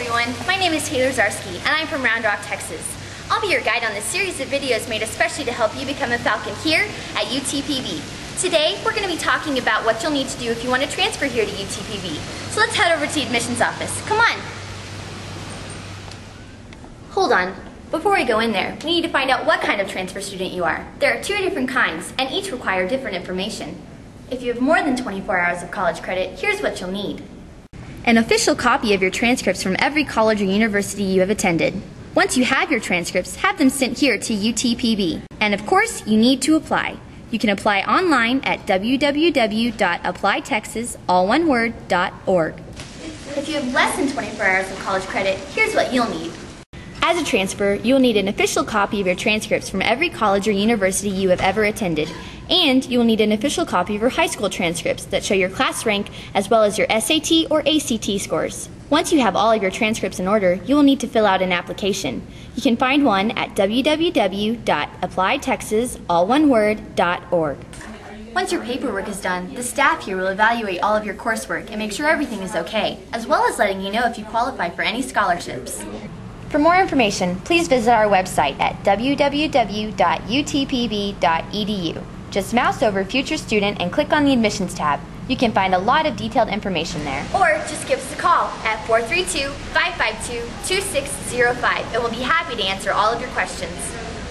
everyone, my name is Taylor Zarski and I'm from Round Rock, Texas. I'll be your guide on this series of videos made especially to help you become a Falcon here at UTPB. Today, we're going to be talking about what you'll need to do if you want to transfer here to UTPB. So let's head over to the admissions office. Come on. Hold on. Before we go in there, we need to find out what kind of transfer student you are. There are two different kinds, and each require different information. If you have more than 24 hours of college credit, here's what you'll need. An official copy of your transcripts from every college or university you have attended. Once you have your transcripts, have them sent here to UTPB. And of course, you need to apply. You can apply online at www.applytexas.org. If you have less than 24 hours of college credit, here's what you'll need. As a transfer, you will need an official copy of your transcripts from every college or university you have ever attended and you will need an official copy of your high school transcripts that show your class rank as well as your SAT or ACT scores. Once you have all of your transcripts in order, you will need to fill out an application. You can find one at www.applytexasalloneword.org. Once your paperwork is done, the staff here will evaluate all of your coursework and make sure everything is okay, as well as letting you know if you qualify for any scholarships. For more information, please visit our website at www.utpb.edu. Just mouse over Future Student and click on the Admissions tab. You can find a lot of detailed information there. Or just give us a call at 432-552-2605 and we'll be happy to answer all of your questions.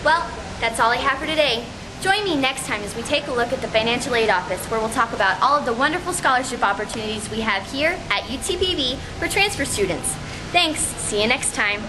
Well, that's all I have for today. Join me next time as we take a look at the Financial Aid Office where we'll talk about all of the wonderful scholarship opportunities we have here at UTPB for transfer students. Thanks, see you next time.